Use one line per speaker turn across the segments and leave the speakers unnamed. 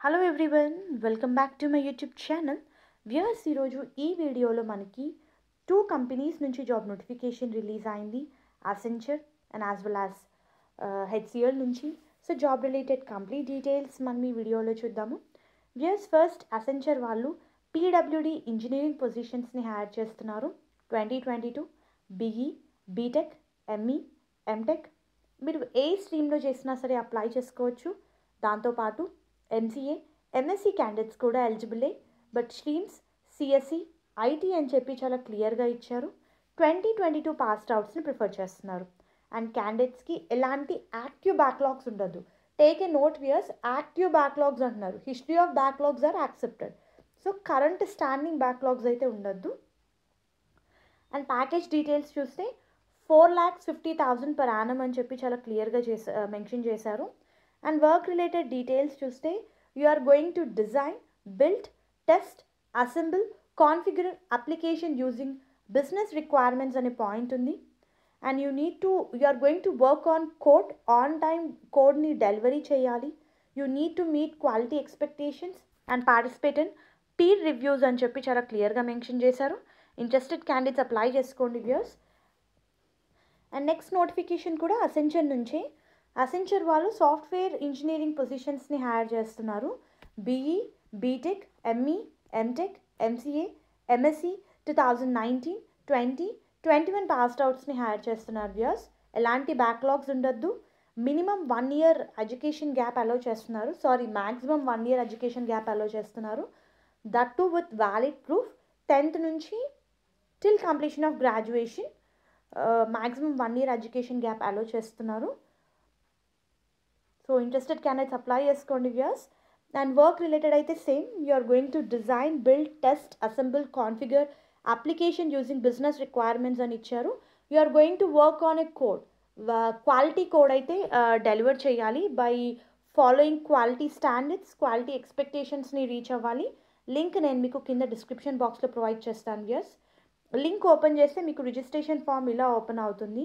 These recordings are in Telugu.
Hello everyone welcome back to my YouTube channel viewers ఈరోజు ఈ వీడియోలో మనకి టూ కంపెనీస్ నుంచి జాబ్ నోటిఫికేషన్ రిలీజ్ అయింది. Accenture and as well as HCL నుంచి. So job related complete details మనం ఈ వీడియోలో చూద్దాము. వ్యూవర్స్ ఫస్ట్ అసెంచర్ వాళ్ళు పీడబ్ల్యూడి ఇంజనీరింగ్ పొజిషన్స్ని హైర్ చేస్తున్నారు. Twenty twenty two BE BTech ME MTech మీరు ఏ స్ట్రీమ్లో చేసినా సరే అప్లై చేసుకోవచ్చు. దాంతోపాటు ఎంసీఏ ఎంఎస్సీ క్యాండిడేట్స్ కూడా ఎలిజిబులే బట్ స్ట్రీమ్స్ సిఎస్సి ఐటీ అని చెప్పి చాలా క్లియర్గా ఇచ్చారు. ట్వంటీ ట్వంటీ టూ పాస్డ్ అవుట్స్ని ప్రిఫర్ చేస్తున్నారు. అండ్ క్యాండిడేట్స్కి ఎలాంటి యాక్టివ్ బ్యాక్లాగ్స్ ఉండదు. Take a note viewers active backlogs అంటున్నారు. History of backlogs are accepted so current standing backlogs అయితే ఉండొద్దు. అండ్ ప్యాకేజ్ డీటెయిల్స్ చూస్తే four lakhs fifty thousand per annum అని చెప్పి చాలా క్లియర్గా చేసా మెన్షన్ చేశారు. అండ్ వర్క్ రిలేటెడ్ డీటెయిల్స్ చూస్తే you are going to design build test assemble configure application using business requirements అనే పాయింట్ ఉంది. And you need to you are going to work on code on time కోడ్ని డెలివరీ చేయాలి. You need to meet quality expectations and participate in peer reviews అని చెప్పి చాలా క్లియర్గా మెన్షన్ చేశారు. ఇంట్రెస్టెడ్ క్యాండిడేట్స్ అప్లై చేసుకోండి వ్యూస్ అండ్ నెక్స్ట్ నోటిఫికేషన్ కూడా అసెన్షన్ నుంచే అసెంచర్ వాళ్ళు సాఫ్ట్వేర్ ఇంజనీరింగ్ పొజిషన్స్ని హైర్ చేస్తున్నారు. BE BTech ME MTech MCA MSc two thousand nineteen twenty twenty one passed అవుట్స్ని hire చేస్తున్నారు వ్యూస్ ఎలాంటి బ్యాక్లాగ్స్ ఉండొద్దు. Minimum one year education gap allow చేస్తున్నారు. Sorry maximum one year education gap allow చేస్తున్నారు. That too with valid proof. Tenth నుంచి till completion of graduation maximum one year education gap allow చేస్తున్నారు. సో ఇంట్రెస్టెడ్ క్యాండిడేట్స్ అప్లై చేసుకోండి వ్యూస్ అండ్ వర్క్ రిలేటెడ్ అయితే same you are going to design build test assemble configure application using business requirements అని ఇచ్చారు. You are going to work on a code quality code అయితే డెలివర్ చేయాలి. By following quality standards quality ఎక్స్పెక్టేషన్స్ని reach అవ్వాలి. లింక్ నేను మీకు కింద డిస్క్రిప్షన్ బాక్స్లో ప్రొవైడ్ చేస్తాను వ్యూస్ లింక్ ఓపెన్ చేస్తే మీకు రిజిస్ట్రేషన్ ఫామ్ ఇలా ఓపెన్ అవుతుంది.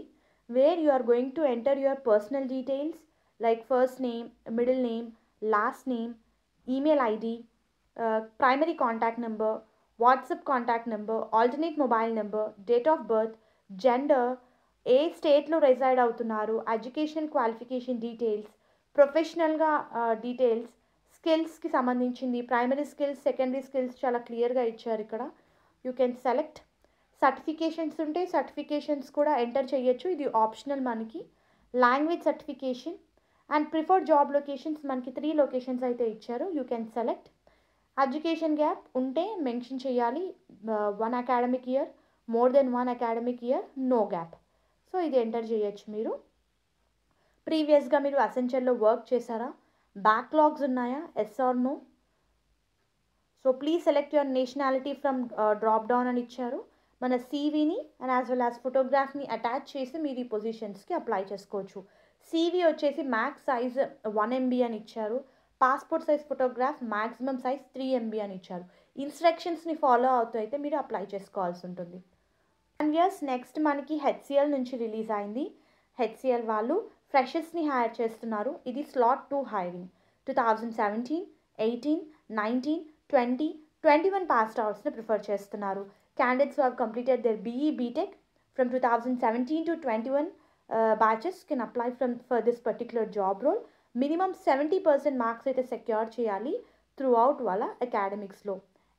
Where you are going to enter your personal details like first name middle name last name email ID primary contact number WhatsApp contact number alternate mobile number date of birth gender ఏ స్టేట్లో రెసైడ్ అవుతున్నారు ఎడ్యుకేషనల్ క్వాలిఫికేషన్ డీటెయిల్స్ ప్రొఫెషనల్గా డీటెయిల్స్ స్కిల్స్కి సంబంధించింది ప్రైమరీ స్కిల్స్ సెకండరీ స్కిల్స్ చాలా క్లియర్గా ఇచ్చారు ఇక్కడ. యూ కెన్ సెలెక్ట్ సర్టిఫికేషన్స్ ఉంటే సర్టిఫికేషన్స్ కూడా ఎంటర్ చేయొచ్చు. ఇది ఆప్షనల్ మనకి. Language certification and preferred job locations మనకి త్రీ లొకేషన్స్ అయితే ఇచ్చారు. You can select education gap ఉంటే మెన్షన్ చేయాలి. One academic year more than one academic year no gap so ఇది ఎంటర్ చేయొచ్చు మీరు. ప్రీవియస్గా మీరు అసెన్షియల్లో వర్క్ చేశారా? బ్యాక్లాగ్స్ ఉన్నాయా? Yes or no so please select your nationality from drop down అని ఇచ్చారు. మన సీవీని అండ్ యాజ్ వెల్ యాజ్ ఫోటోగ్రాఫ్ని అటాచ్ చేసి మీరు ఈ పొజిషన్స్కి అప్లై చేసుకోవచ్చు. సీవీ వచ్చేసి మ్యాక్స్ సైజ్ వన్ ఎంబీ అని ఇచ్చారు. Passport size photograph maximum size three MB అని ఇచ్చారు. ఇన్స్ట్రక్షన్స్ని ఫాలో అవుతూ అయితే మీరు అప్లై చేసుకోవాల్సి ఉంటుంది. అండ్ ఇయర్స్ నెక్స్ట్ మనకి హెచ్సిఎల్ నుంచి రిలీజ్ అయింది. హెచ్సిఎల్ వాళ్ళు ఫ్రెషర్స్ని హైర్ చేస్తున్నారు. ఇది slot two hiring two thousand seventeen eighteen nineteen twenty twenty one passed అవర్స్ని prefer చేస్తున్నారు candidates have completed their BE BTech from two thousand seventeen to twenty one batches can apply from for this particular job role minimum seventy percent marks అయితే సెక్యూర్ చేయాలి త్రూ అవుట్ వాళ్ళ అకాడమిక్స్లో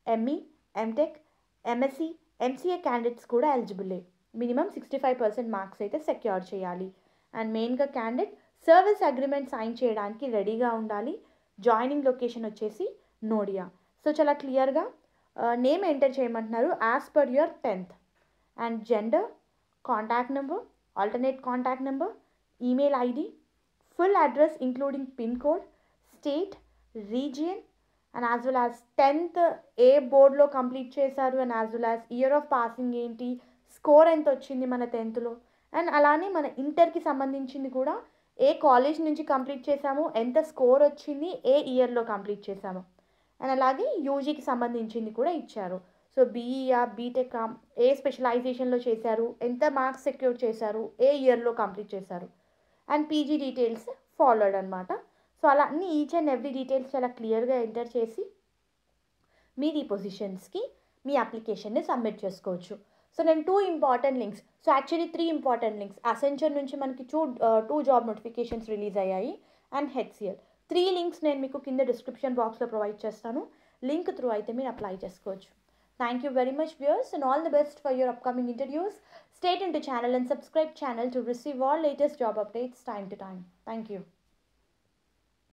ME MTech MSc MCA candidates కూడా ఎలిజిబులే minimum sixty five percent marks అయితే సెక్యూర్ చేయాలి. అండ్ మెయిన్గా క్యాండిడేట్ సర్వీస్ అగ్రిమెంట్ సైన్ చేయడానికి రెడీగా ఉండాలి. జాయినింగ్ లొకేషన్ వచ్చేసి నోడియా సో చాలా క్లియర్గా నేమ్ ఎంటర్ చేయమంటున్నారు as per your tenth and gender contact number alternate contact number email ID full address including pin code state region and as well as tenth ఏ బోర్డ్లో కంప్లీట్ చేశారు and as well as year of passing ఏంటి స్కోర్ ఎంత వచ్చింది మన టెన్త్లో అండ్ అలానే మన ఇంటర్కి సంబంధించింది కూడా ఏ కాలేజ్ నుంచి కంప్లీట్ చేశాము ఎంత స్కోర్ వచ్చింది ఏ ఇయర్లో కంప్లీట్ చేశాము. అండ్ అలాగే యూజీకి సంబంధించింది కూడా ఇచ్చారు. సో బీఈఆ బీటెక్ ఏ స్పెషలైజేషన్లో చేశారు ఎంత మార్క్స్ సెక్యూర్ చేశారు ఏ ఇయర్లో కంప్లీట్ చేశారు. అండ్ పీజీ డీటెయిల్స్ ఫాలోడ్ అనమాట సో అలా అన్ని ఈచ్ అండ్ ఎవ్రీ డీటెయిల్స్ చాలా క్లియర్గా ఎంటర్ చేసి మీరు ఈ పొజిషన్స్కి మీ అప్లికేషన్ని సబ్మిట్ చేసుకోవచ్చు. సో నేను two important links so actually three important links Accenture నుంచి మనకి two two job notifications release అయ్యాయి అండ్ హెచ్సిఎల్ త్రీ లింక్స్ నేను మీకు కింద డిస్క్రిప్షన్ బాక్స్లో ప్రొవైడ్ చేస్తాను. లింక్ త్రూ అయితే మీరు అప్లై చేసుకోవచ్చు. Thank you very much viewers and all the best for your upcoming interviews. Stay tuned to channel and subscribe channel to receive all latest job updates time to time. Thank you.